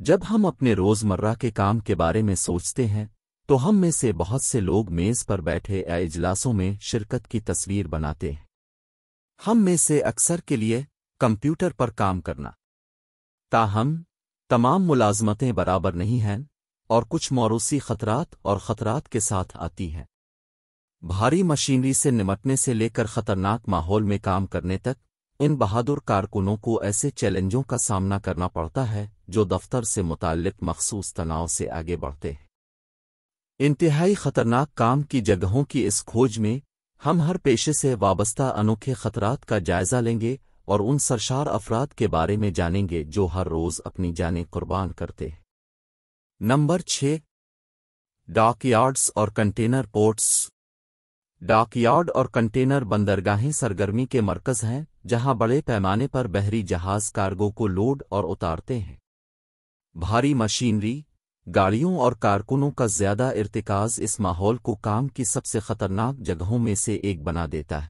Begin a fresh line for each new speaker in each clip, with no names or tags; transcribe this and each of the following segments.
जब हम अपने रोज़मर्रा के काम के बारे में सोचते हैं तो हम में से बहुत से लोग मेज पर बैठे या इजलासों में शिरकत की तस्वीर बनाते हैं। हम में से अक्सर के लिए कंप्यूटर पर काम करना। ताहम, तमाम मुलाजमतें बराबर नहीं हैं, और कुछ मौरूसी खतरात और खतरात के साथ आती हैं। भारी मशीनरी से निमटने से लेकर खतरनाक माहौल में काम करने तक, इन बहादुर कारकुनों को ऐसे चैलेंजों का सामना करना पड़ता है जो दफ्तर से मुतालिक मखसूस तनाव से आगे बढ़ते हैं। इंतहाई खतरनाक काम की जगहों की इस खोज में हम हर पेशे से वाबस्ता अनोखे खतरात का जायजा लेंगे और उन सरशार अफराद के बारे में जानेंगे जो हर रोज अपनी जानें कुर्बान करते हैं। नंबर छः, डॉकयार्ड्स और कंटेनर पोर्ट्स। डॉकयार्ड और कंटेनर बंदरगाहें सरगर्मी के मरकज हैं, जहाँ बड़े पैमाने पर बहरी जहाज़ कार्गो को लोड और उतारते हैं। भारी मशीनरी, गाड़ियों और कारकुनों का ज़्यादा इर्तिकाज इस माहौल को काम की सबसे खतरनाक जगहों में से एक बना देता है।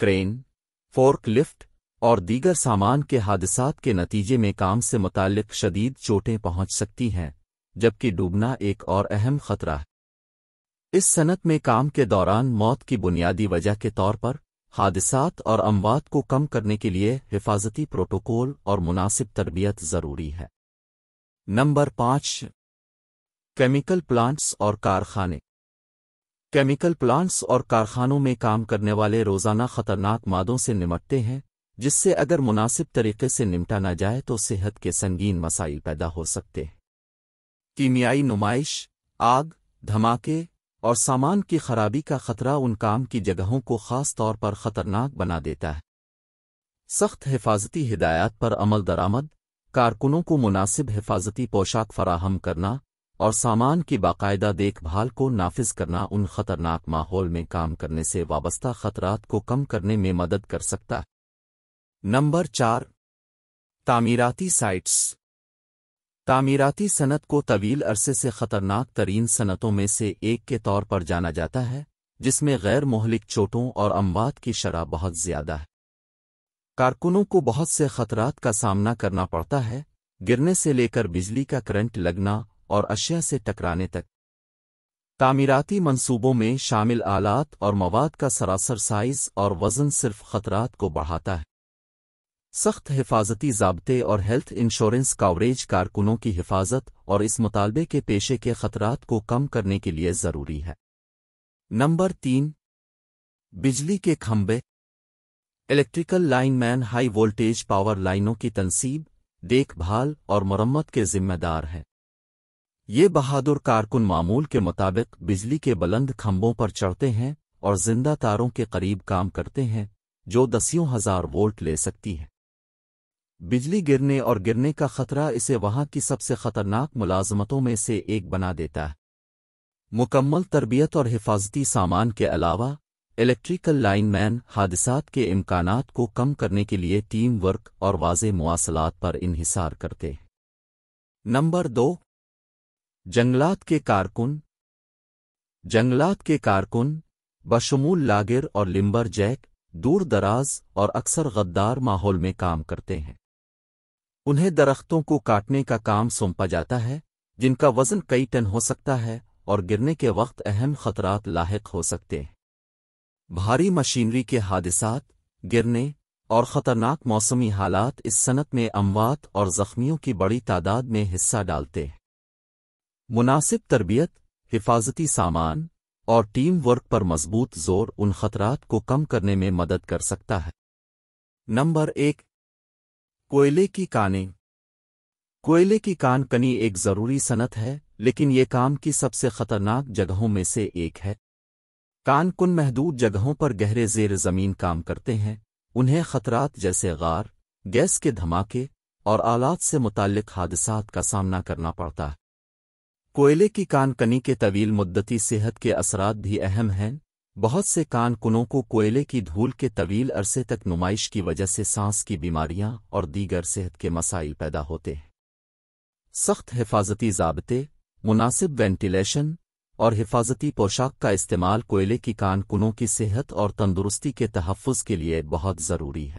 क्रेन फोर्क लिफ्ट और दीगर सामान के हादसात के नतीजे में काम से मुतालिक शदीद चोटें पहुँच सकती हैं, जबकि डूबना एक और अहम खतरा है। इस सनत में काम के दौरान मौत की बुनियादी वजह के तौर पर हादसात और अमवात को कम करने के लिए हिफाजती प्रोटोकॉल और मुनासिब तरबियत ज़रूरी है। नंबर पाँच, केमिकल प्लांट्स और कारखाने। केमिकल प्लांट्स और कारखानों में काम करने वाले रोज़ाना खतरनाक मादों से निमटते हैं, जिससे अगर मुनासिब तरीके से निमटा न जाए तो सेहत के संगीन मसाइल पैदा हो सकते हैं। कीमियाई नुमाइश, आग, धमाके और सामान की खराबी का खतरा उन काम की जगहों को खास तौर पर खतरनाक बना देता है। सख्त हिफाजती हिदायत पर अमल दरामद कारकुनों को मुनासिब हिफाजती पोशाक फराहम करना और सामान की बाकायदा देखभाल को नाफिज करना उन खतरनाक माहौल में काम करने से वाबस्ता खतरात को कम करने में मदद कर सकता है। नंबर चार, तामीराती साइट्स। तामीराती सनत को तवील अरसे से खतरनाक तरीन सनतों में से एक के तौर पर जाना जाता है, जिसमें गैर मोहलिक चोटों और अमवात की शरह बहुत ज़्यादा है। कारकुनों को बहुत से खतरात का सामना करना पड़ता है, गिरने से लेकर बिजली का करंट लगना और अशिया से टकराने तक। तामीराती मंसूबों में शामिल आलात और मवाद का सरासर साइज़ और वज़न सिर्फ़ खतरात को बढ़ाता है। सख्त हिफाजती जबते और हेल्थ इंश्योरेंस कवरेज कारकुनों की हिफाजत और इस मुतालबे के पेशे के खतरात को कम करने के लिए ज़रूरी है। नंबर तीन, बिजली के खंबे। Electrical lineman high voltage power लाइनों की तनसीब, देखभाल और मरम्मत के जिम्मेदार हैं। ये बहादुर कारकुन मामूल के मुताबिक बिजली के बुलंद खंभों पर चढ़ते हैं और ज़िंदा तारों के करीब काम करते हैं, जो दसियों हज़ार वोल्ट ले सकती है। बिजली गिरने और गिरने का खतरा इसे वहाँ की सबसे खतरनाक मुलाजमतों में से एक बना देता है। मुकम्मल तरबियत और हिफाजती सामान के अलावा इलेक्ट्रिकल लाइनमैन हादसात के इम्कानात को कम करने के लिए टीम वर्क और वाज मवासलात पर इन्हिसार करते नंबर दो, जंगलात के कारकुन। जंगलात के कारकुन, बशमूल लागिर और लिम्बर जैक दूर दराज और अक्सर गद्दार माहौल में काम करते हैं। उन्हें दरख्तों को काटने का काम सौंपा जाता है, जिनका वज़न कई टन हो सकता है और गिरने के वक्त अहम खतरात लाक हो सकते हैं। भारी मशीनरी के हादसात, गिरने और ख़तरनाक मौसमी हालात इस सनत में अमवात और जख्मियों की बड़ी तादाद में हिस्सा डालते हैं। मुनासिब तरबियत, हिफाजती सामान और टीम वर्क पर मज़बूत ज़ोर उन खतरात को कम करने में मदद कर सकता है। नंबर एक, कोयले की कानें। कोयले की कान कनी एक ज़रूरी सनत है, लेकिन ये काम की सबसे खतरनाक जगहों में से एक है। कान कुन महदूद जगहों पर गहरे जेर ज़मीन काम करते हैं, उन्हें खतरात जैसे गार, गैस के धमाके और आलात से मुतक हादसात का सामना करना पड़ता है। कोयले की कान कनी के तवील मुद्दती सेहत के असरात भी अहम हैं। बहुत से कान कुनों को कोयले की धूल के तवील अरसे तक नुमाइश की वजह से सांस की बीमारियाँ और दीगर सेहत के मसाइल पैदा होते हैं। सख्त हिफाजती जबते, मुनासिब वेंटिलेशन और हिफाजती पोशाक का इस्तेमाल कोयले की कानकुनों की सेहत और तंदुरुस्ती के तहफ़ के लिए बहुत ज़रूरी है।